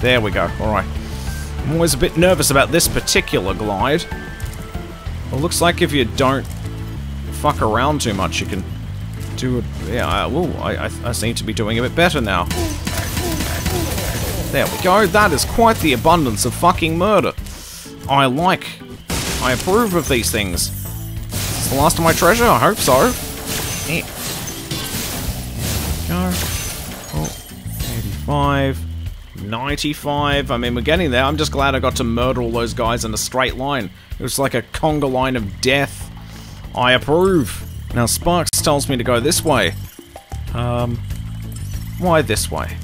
There we go. Alright. I'm always a bit nervous about this particular glide. Well, looks like if you don't fuck around too much, you can do it. Yeah, uh, ooh, I, I, I seem to be doing a bit better now. There we go. That is quite the abundance of fucking murder. I like. I approve of these things. Is the last of my treasure? I hope so. Yeah. Go. Oh, 85. 95. I mean, we're getting there. I'm just glad I got to murder all those guys in a straight line. It was like a conga line of death. I approve. Now, Sparx tells me to go this way. Um, why this way?